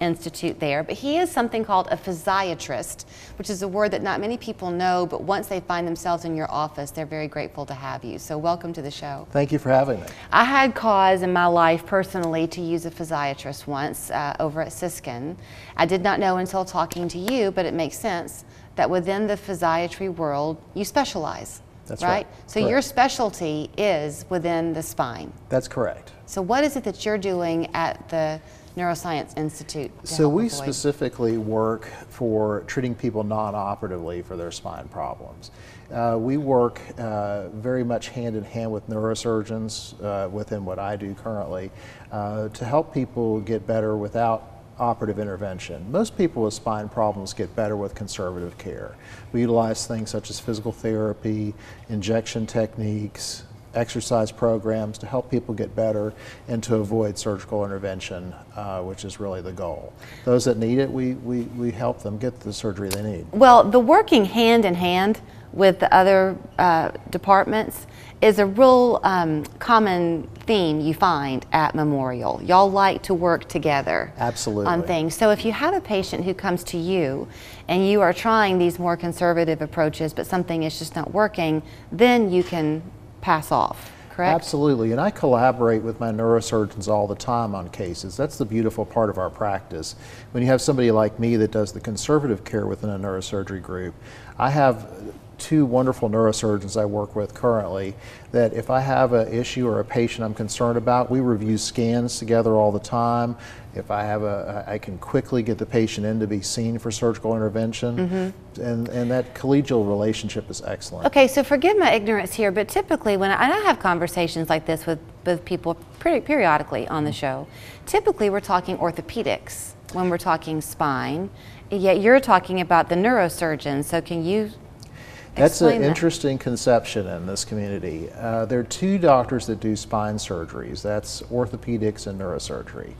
Institute there, but he is something called a physiatrist, which is a word that not many people know, but once they find themselves in your office, they're very grateful to have you. So welcome to the show. Thank you for having me. I had cause in my life personally to use a physiatrist once uh, over at Siskin. I did not know until talking to you, but it makes sense that within the physiatry world, you specialize. That's right. right. So Correct. your specialty is within the spine. That's correct. So what is it that you're doing at the Neuroscience Institute? So we avoid- specifically work for treating people non-operatively for their spine problems. Uh, we work uh, very much hand in hand with neurosurgeons uh, within what I do currently uh, to help people get better without operative intervention. Most people with spine problems get better with conservative care. We utilize things such as physical therapy, injection techniques, exercise programs to help people get better and to avoid surgical intervention, uh, which is really the goal. Those that need it, we, we, we help them get the surgery they need. Well, the working hand in hand with the other uh, departments is a real um, common theme you find at Memorial. Y'all like to work together Absolutely. on things. So if you have a patient who comes to you and you are trying these more conservative approaches, but something is just not working, then you can pass off. Correct? Absolutely, and I collaborate with my neurosurgeons all the time on cases. That's the beautiful part of our practice. When you have somebody like me that does the conservative care within a neurosurgery group, I have two wonderful neurosurgeons I work with currently that if I have an issue or a patient I'm concerned about, we review scans together all the time. If I have a, I can quickly get the patient in to be seen for surgical intervention, mm-hmm. and, and that collegial relationship is excellent. Okay, so forgive my ignorance here, but typically when I, and I have conversations like this with, with people pretty periodically on the mm-hmm. show, typically we're talking orthopedics when we're talking spine, yet you're talking about the neurosurgeon. So can you That's explain an that? interesting conception in this community. Uh, there are two doctors that do spine surgeries. That's orthopedics and neurosurgery.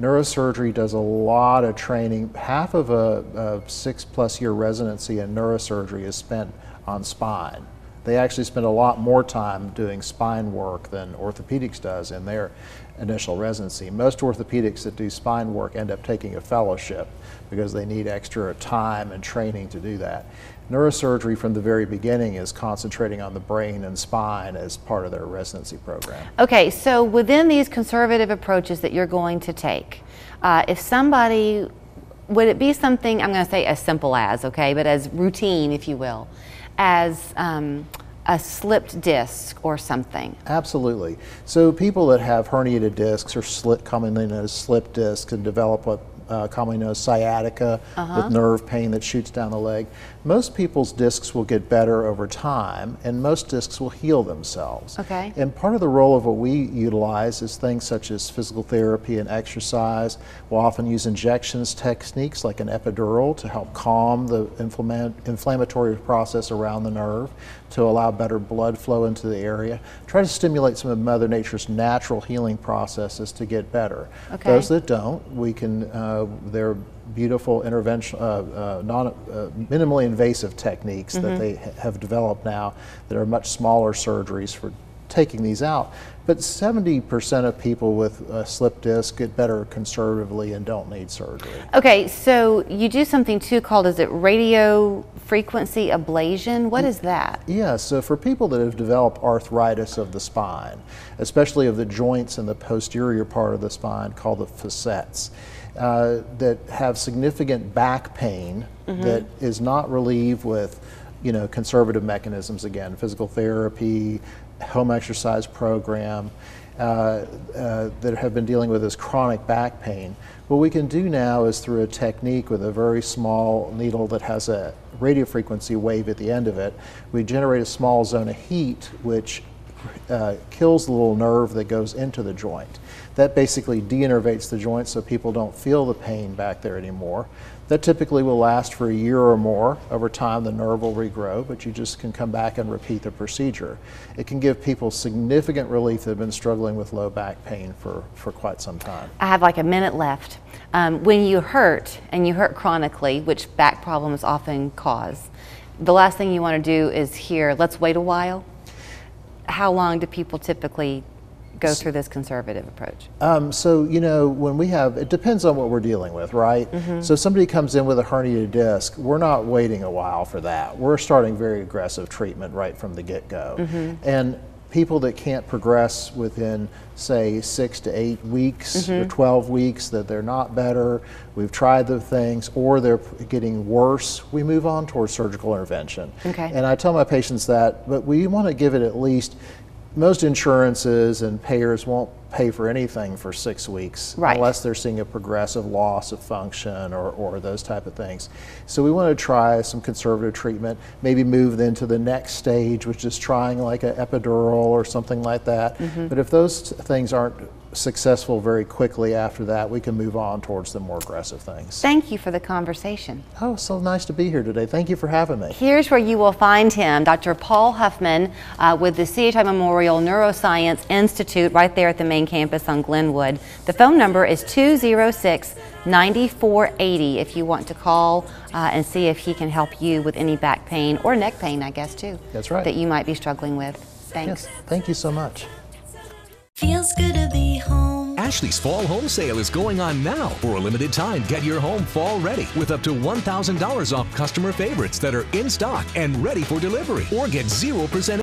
Neurosurgery does a lot of training. Half of a, a six plus year residency in neurosurgery is spent on spine. They actually spend a lot more time doing spine work than orthopedics does in their initial residency. Most orthopedics that do spine work end up taking a fellowship because they need extra time and training to do that. Neurosurgery from the very beginning is concentrating on the brain and spine as part of their residency program. Okay, so within these conservative approaches that you're going to take, uh, if somebody, would it be something, I'm going to say as simple as, okay, but as routine, if you will, as um, a slipped disc or something? Absolutely. So people that have herniated discs or commonly known as slip discs and develop what uh, commonly known as sciatica Uh-huh. with nerve pain that shoots down the leg. Most people's discs will get better over time, and most discs will heal themselves. Okay. And part of the role of what we utilize is things such as physical therapy and exercise. We'll often use injections techniques like an epidural to help calm the inflama- inflammatory process around the nerve to allow better blood flow into the area. Try to stimulate some of Mother Nature's natural healing processes to get better. Okay. Those that don't, we can, uh, they're beautiful intervention, uh, uh, non, uh, minimally invasive techniques that they ha- have developed now that are much smaller surgeries for taking these out. But 70% of people with a slip disc get better conservatively and don't need surgery. Okay, so you do something too called, is it radio frequency ablation? What is that? Yeah, so for people that have developed arthritis of the spine, especially of the joints in the posterior part of the spine called the facets, uh, that have significant back pain that is not relieved with, you know, conservative mechanisms again, physical therapy, home exercise program, uh, uh, that have been dealing with this chronic back pain. What we can do now is through a technique with a very small needle that has a radio frequency wave at the end of it, we generate a small zone of heat which uh, kills the little nerve that goes into the joint. That basically deinnervates the joint so people don't feel the pain back there anymore. That typically will last for a year or more. Over time, the nerve will regrow, but you just can come back and repeat the procedure. It can give people significant relief that have been struggling with low back pain for, for quite some time. I have like a minute left. Um, when you hurt, and you hurt chronically, which back problems often cause, the last thing you want to do is hear, let's wait a while. How long do people typically go through this conservative approach? Um, so, you know, when we have, it depends on what we're dealing with, right? So, if somebody comes in with a herniated disc, we're not waiting a while for that. We're starting very aggressive treatment right from the get go. And people that can't progress within, say, six to eight weeks or mm-hmm. 12 weeks, that they're not better, we've tried the things, or they're getting worse, we move on towards surgical intervention. Okay. And I tell my patients that, but we want to give it at least, most insurances and payers won't pay for anything for six weeks Right. unless they're seeing a progressive loss of function or, or those type of things. So we want to try some conservative treatment, maybe move then to the next stage, which is trying like an epidural or something like that. Mm-hmm. But if those things aren't successful very quickly after that, we can move on towards the more aggressive things. Thank you for the conversation. Oh, so nice to be here today. Thank you for having me. Here's where you will find him, Dr. Paul Hoffman uh, with the CHI Memorial Neuroscience Institute right there at the main campus on Glenwood. The phone number is 206 9480 if you want to call uh, and see if he can help you with any back pain or neck pain, I guess, too. That's right. That you might be struggling with. Thanks. Yes, thank you so much. Feels good to be home. Ashley's fall home sale is going on now. For a limited time, get your home fall ready with up to $1,000 off customer favorites that are in stock and ready for delivery. Or get 0%